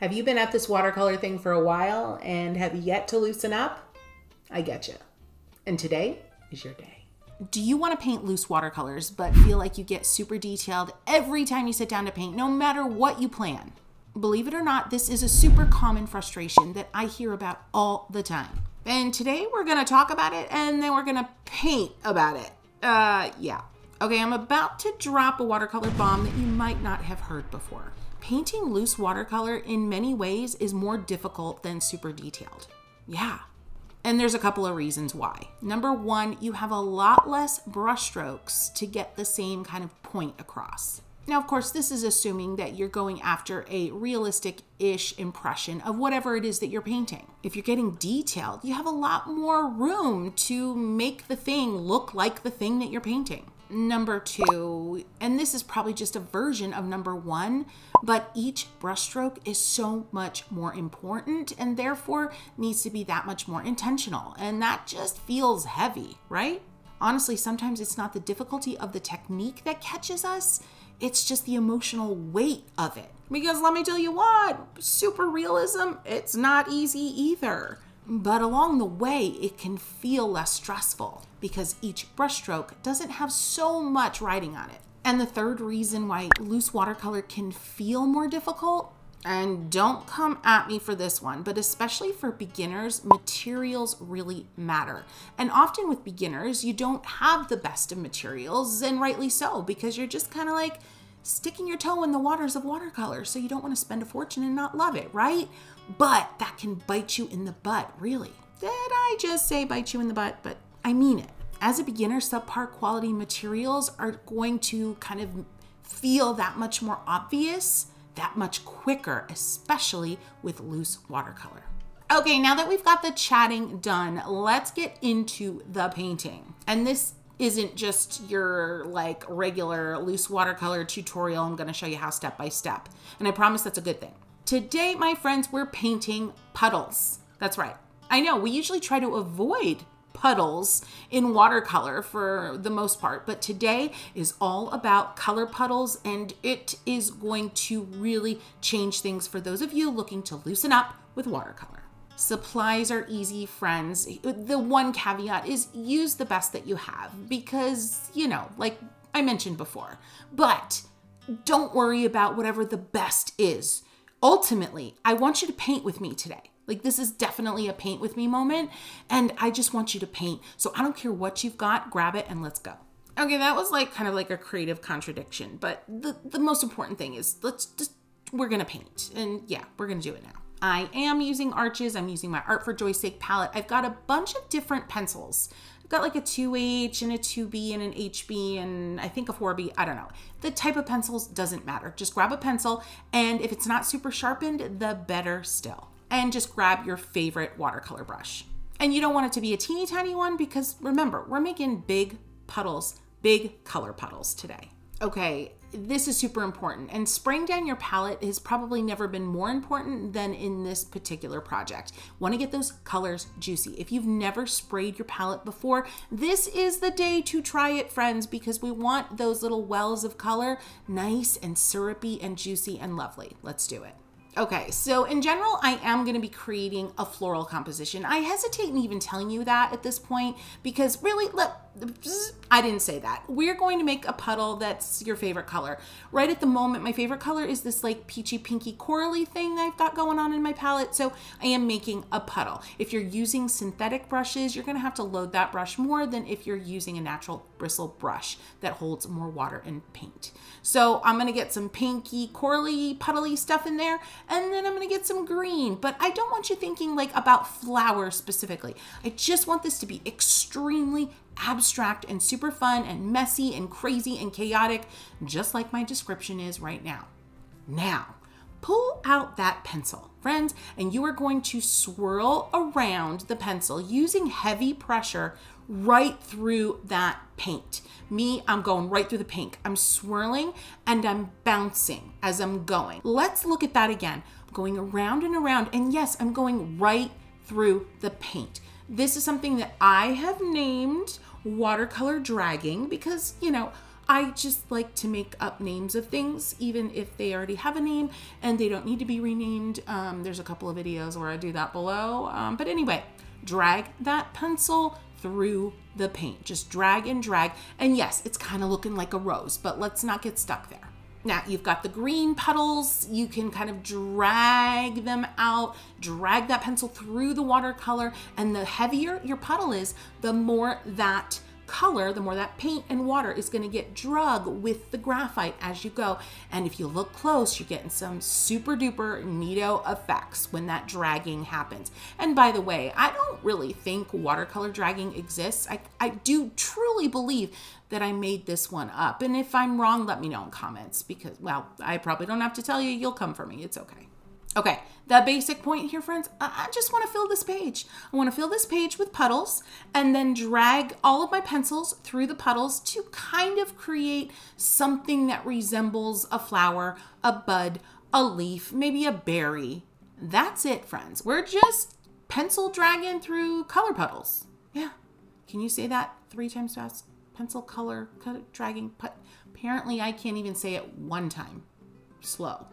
Have you been at this watercolor thing for a while and have yet to loosen up? I get you. And today is your day. Do you want to paint loose watercolors but feel like you get super detailed every time you sit down to paint, no matter what you plan? Believe it or not, this is a super common frustration that I hear about all the time. And today we're gonna talk about it and then we're gonna paint about it. Uh, yeah. Okay, I'm about to drop a watercolor bomb that you might not have heard before. Painting loose watercolor in many ways is more difficult than super detailed. Yeah. And there's a couple of reasons why. Number one, you have a lot less brushstrokes to get the same kind of point across. Now, of course, this is assuming that you're going after a realistic ish impression of whatever it is that you're painting. If you're getting detailed, you have a lot more room to make the thing look like the thing that you're painting. Number two, and this is probably just a version of number one, but each brushstroke is so much more important and therefore needs to be that much more intentional. And that just feels heavy, right? Honestly, sometimes it's not the difficulty of the technique that catches us, it's just the emotional weight of it. Because let me tell you what, super realism, it's not easy either. But along the way, it can feel less stressful because each brushstroke doesn't have so much writing on it. And the third reason why loose watercolor can feel more difficult and don't come at me for this one, but especially for beginners, materials really matter. And often with beginners, you don't have the best of materials, and rightly so, because you're just kind of like sticking your toe in the waters of watercolor. So you don't want to spend a fortune and not love it, right? But that can bite you in the butt, really. Did I just say bite you in the butt? But I mean it. As a beginner, subpar quality materials are going to kind of feel that much more obvious that much quicker, especially with loose watercolor. Okay, now that we've got the chatting done, let's get into the painting. And this isn't just your like regular loose watercolor tutorial. I'm gonna show you how step by step. And I promise that's a good thing. Today, my friends, we're painting puddles. That's right. I know we usually try to avoid puddles in watercolor for the most part, but today is all about color puddles and it is going to really change things for those of you looking to loosen up with watercolor. Supplies are easy, friends. The one caveat is use the best that you have because, you know, like I mentioned before, but don't worry about whatever the best is. Ultimately, I want you to paint with me today. Like this is definitely a paint with me moment and I just want you to paint. So I don't care what you've got, grab it and let's go. Okay, that was like kind of like a creative contradiction, but the, the most important thing is let's just, we're gonna paint. And yeah, we're gonna do it now. I am using Arches. I'm using my Art for Joy's Sake palette. I've got a bunch of different pencils. I've got like a 2H and a 2B and an HB and I think a 4B. I don't know. The type of pencils doesn't matter. Just grab a pencil and if it's not super sharpened, the better still and just grab your favorite watercolor brush. And you don't want it to be a teeny tiny one because remember, we're making big puddles, big color puddles today. Okay, this is super important and spraying down your palette has probably never been more important than in this particular project. Want to get those colors juicy. If you've never sprayed your palette before, this is the day to try it, friends, because we want those little wells of color nice and syrupy and juicy and lovely. Let's do it. Okay, so in general, I am going to be creating a floral composition. I hesitate in even telling you that at this point because really, look, I didn't say that. We're going to make a puddle that's your favorite color. Right at the moment, my favorite color is this like peachy pinky corally thing that I've got going on in my palette. So I am making a puddle. If you're using synthetic brushes, you're gonna have to load that brush more than if you're using a natural bristle brush that holds more water and paint. So I'm gonna get some pinky, corally, puddly stuff in there, and then I'm gonna get some green. But I don't want you thinking like about flowers specifically. I just want this to be extremely abstract and super fun and messy and crazy and chaotic, just like my description is right now. Now, pull out that pencil, friends, and you are going to swirl around the pencil using heavy pressure right through that paint. Me, I'm going right through the pink. I'm swirling and I'm bouncing as I'm going. Let's look at that again. I'm going around and around, and yes, I'm going right through the paint. This is something that I have named watercolor dragging because, you know, I just like to make up names of things, even if they already have a name and they don't need to be renamed. Um, there's a couple of videos where I do that below. Um, but anyway, drag that pencil through the paint. Just drag and drag. And yes, it's kind of looking like a rose, but let's not get stuck there. Now you've got the green puddles. You can kind of drag them out, drag that pencil through the watercolor. And the heavier your puddle is, the more that color, the more that paint and water is going to get drug with the graphite as you go. And if you look close, you're getting some super duper neato effects when that dragging happens. And by the way, I don't really think watercolor dragging exists. I, I do truly believe that I made this one up. And if I'm wrong, let me know in comments because, well, I probably don't have to tell you. You'll come for me. It's okay. Okay, the basic point here, friends, I just want to fill this page. I want to fill this page with puddles and then drag all of my pencils through the puddles to kind of create something that resembles a flower, a bud, a leaf, maybe a berry. That's it, friends. We're just pencil dragging through color puddles. Yeah. Can you say that three times fast? Pencil color, color dragging. Put. Apparently, I can't even say it one time. Slow.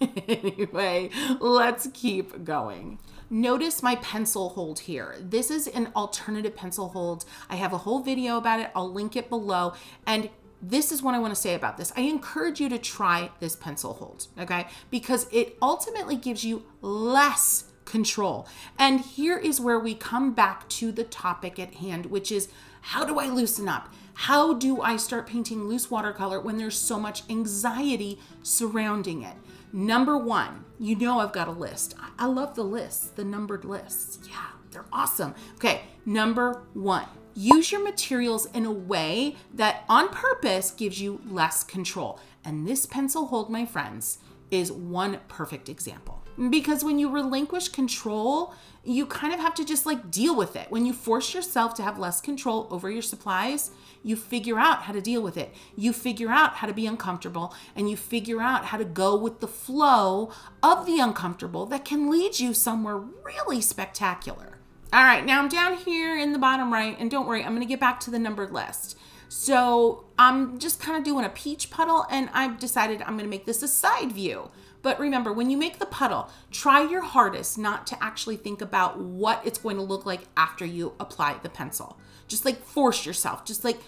anyway, let's keep going. Notice my pencil hold here. This is an alternative pencil hold. I have a whole video about it. I'll link it below. And this is what I want to say about this. I encourage you to try this pencil hold, okay? Because it ultimately gives you less control. And here is where we come back to the topic at hand, which is how do I loosen up? How do I start painting loose watercolor when there's so much anxiety surrounding it? Number one, you know I've got a list. I love the lists, the numbered lists. Yeah, they're awesome. Okay, number one, use your materials in a way that on purpose gives you less control. And this pencil hold, my friends, is one perfect example. Because when you relinquish control, you kind of have to just like deal with it. When you force yourself to have less control over your supplies, you figure out how to deal with it. You figure out how to be uncomfortable and you figure out how to go with the flow of the uncomfortable that can lead you somewhere really spectacular. All right, now I'm down here in the bottom right, and don't worry, I'm gonna get back to the numbered list. So I'm just kind of doing a peach puddle, and I've decided I'm gonna make this a side view. But remember, when you make the puddle, try your hardest not to actually think about what it's going to look like after you apply the pencil. Just like force yourself, just like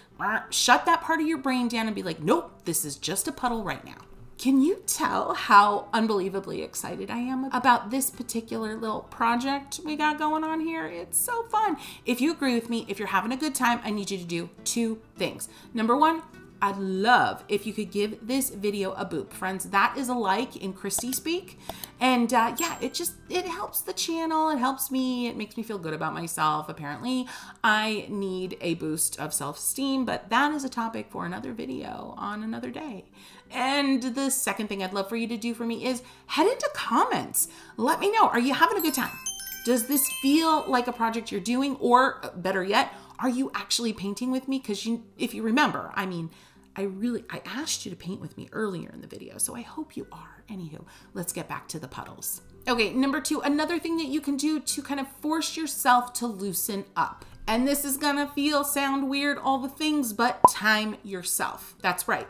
shut that part of your brain down and be like, nope, this is just a puddle right now. Can you tell how unbelievably excited I am about this particular little project we got going on here? It's so fun. If you agree with me, if you're having a good time, I need you to do two things. Number one, I'd love if you could give this video a boop. Friends, that is a like in Kristy speak. And uh, yeah, it just, it helps the channel. It helps me. It makes me feel good about myself. Apparently, I need a boost of self-esteem, but that is a topic for another video on another day. And the second thing I'd love for you to do for me is head into comments. Let me know, are you having a good time? Does this feel like a project you're doing? Or better yet, are you actually painting with me? Because you, if you remember, I mean, I really, I asked you to paint with me earlier in the video, so I hope you are. Anywho, let's get back to the puddles. Okay, number two, another thing that you can do to kind of force yourself to loosen up. And this is gonna feel, sound weird, all the things, but time yourself. That's right.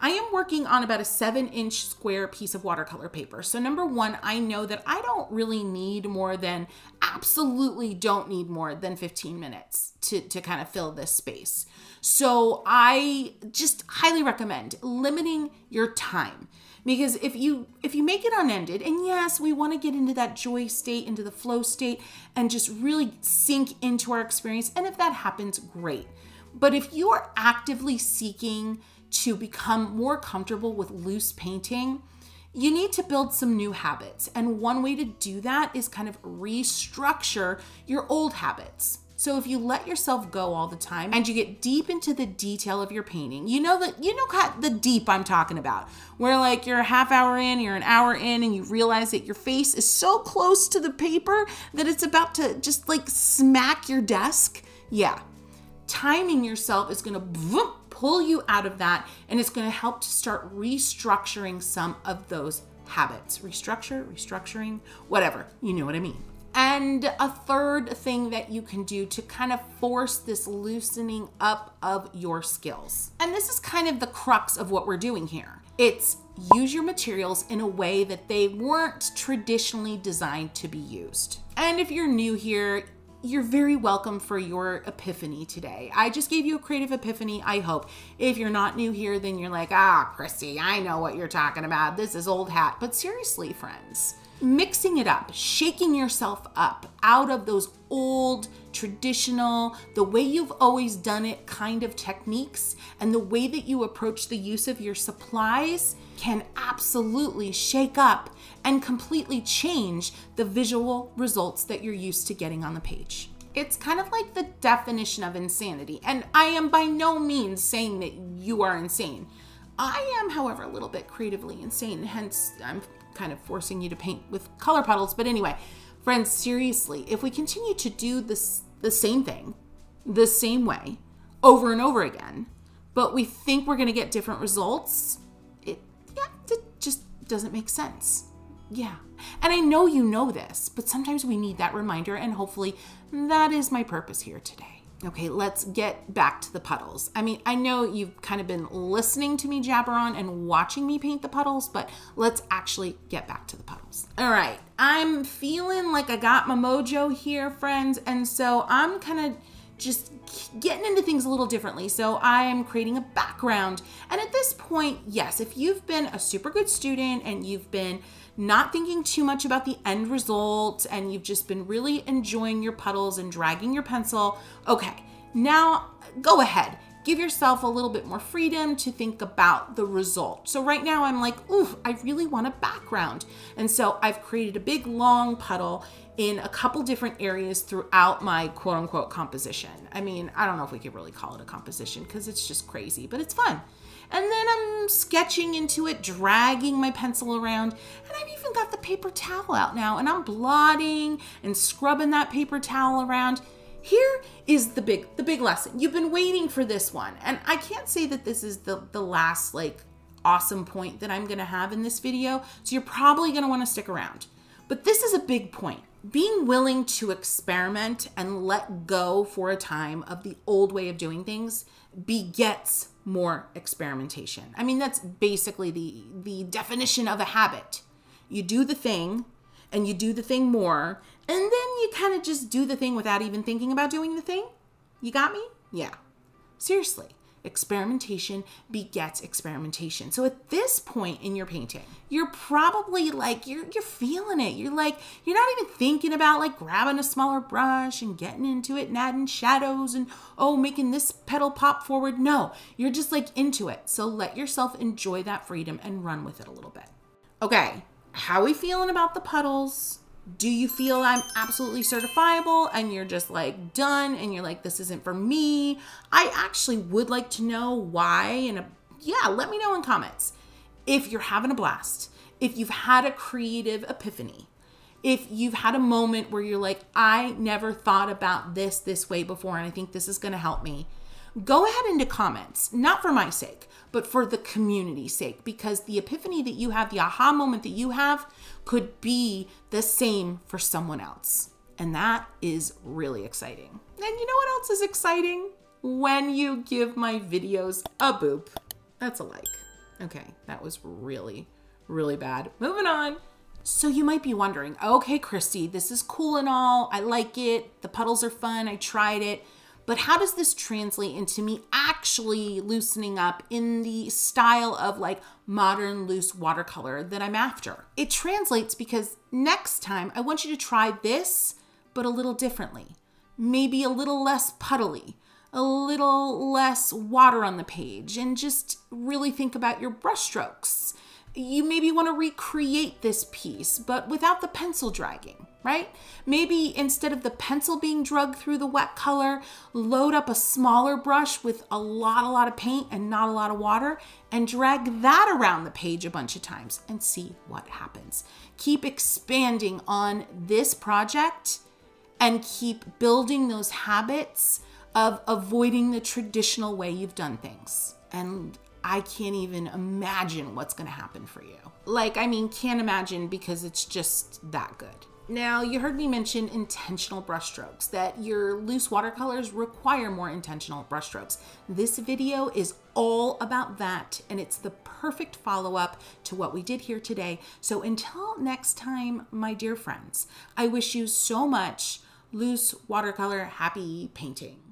I am working on about a seven inch square piece of watercolor paper. So number one, I know that I don't really need more than, absolutely don't need more than 15 minutes to, to kind of fill this space. So I just highly recommend limiting your time because if you if you make it unended and yes we want to get into that joy state into the flow state and just really sink into our experience and if that happens great but if you are actively seeking to become more comfortable with loose painting, you need to build some new habits. And one way to do that is kind of restructure your old habits. So if you let yourself go all the time and you get deep into the detail of your painting, you know that you know the deep I'm talking about, where like you're a half hour in, you're an hour in, and you realize that your face is so close to the paper that it's about to just like smack your desk. Yeah, timing yourself is gonna pull you out of that and it's going to help to start restructuring some of those habits. Restructure, restructuring, whatever. You know what I mean. And a third thing that you can do to kind of force this loosening up of your skills. And this is kind of the crux of what we're doing here. It's use your materials in a way that they weren't traditionally designed to be used. And if you're new here, you're very welcome for your epiphany today. I just gave you a creative epiphany, I hope. If you're not new here, then you're like, ah, Kristy, I know what you're talking about. This is old hat. But seriously, friends, mixing it up, shaking yourself up out of those old, traditional, the way you've always done it kind of techniques, and the way that you approach the use of your supplies can absolutely shake up and completely change the visual results that you're used to getting on the page. It's kind of like the definition of insanity. And I am by no means saying that you are insane. I am, however, a little bit creatively insane, hence, I'm kind of forcing you to paint with color puddles. But anyway, friends, seriously, if we continue to do this the same thing the same way over and over again, but we think we're going to get different results, it yeah, it just doesn't make sense. Yeah. And I know you know this, but sometimes we need that reminder and hopefully that is my purpose here today. Okay, let's get back to the puddles. I mean, I know you've kind of been listening to me jabber on and watching me paint the puddles, but let's actually get back to the puddles. All right, I'm feeling like I got my mojo here, friends, and so I'm kind of just getting into things a little differently. So I am creating a background. And at this point, yes, if you've been a super good student and you've been not thinking too much about the end result and you've just been really enjoying your puddles and dragging your pencil, okay, now go ahead. Give yourself a little bit more freedom to think about the result. So right now I'm like, ooh, I really want a background. And so I've created a big long puddle in a couple different areas throughout my quote unquote composition. I mean, I don't know if we could really call it a composition because it's just crazy, but it's fun. And then I'm sketching into it, dragging my pencil around, and I've even got the paper towel out now, and I'm blotting and scrubbing that paper towel around. Here is the big the big lesson. You've been waiting for this one. And I can't say that this is the the last like awesome point that I'm going to have in this video. So you're probably going to want to stick around. But this is a big point. Being willing to experiment and let go for a time of the old way of doing things begets more experimentation. I mean, that's basically the, the definition of a habit. You do the thing and you do the thing more, and then you kind of just do the thing without even thinking about doing the thing. You got me? Yeah. Seriously experimentation begets experimentation. So at this point in your painting, you're probably like you're you're feeling it. You're like you're not even thinking about like grabbing a smaller brush and getting into it and adding shadows and oh making this petal pop forward. No, you're just like into it. So let yourself enjoy that freedom and run with it a little bit. Okay, how are we feeling about the puddles? Do you feel I'm absolutely certifiable and you're just like done and you're like, this isn't for me? I actually would like to know why. And uh, yeah, let me know in comments. If you're having a blast, if you've had a creative epiphany, if you've had a moment where you're like, I never thought about this this way before and I think this is going to help me, go ahead into comments, not for my sake, but for the community's sake, because the epiphany that you have, the aha moment that you have, could be the same for someone else. And that is really exciting. And you know what else is exciting? When you give my videos a boop. That's a like. Okay, that was really, really bad. Moving on. So you might be wondering, okay, Kristy, this is cool and all. I like it. The puddles are fun. I tried it. But how does this translate into me actually loosening up in the style of like modern loose watercolor that I'm after? It translates because next time I want you to try this, but a little differently. Maybe a little less puddly, a little less water on the page, and just really think about your brushstrokes. You maybe want to recreate this piece, but without the pencil dragging right? Maybe instead of the pencil being drugged through the wet color, load up a smaller brush with a lot, a lot of paint and not a lot of water and drag that around the page a bunch of times and see what happens. Keep expanding on this project and keep building those habits of avoiding the traditional way you've done things. And I can't even imagine what's going to happen for you. Like, I mean, can't imagine because it's just that good. Now, you heard me mention intentional brushstrokes, that your loose watercolors require more intentional brushstrokes. This video is all about that, and it's the perfect follow up to what we did here today. So, until next time, my dear friends, I wish you so much loose watercolor happy painting.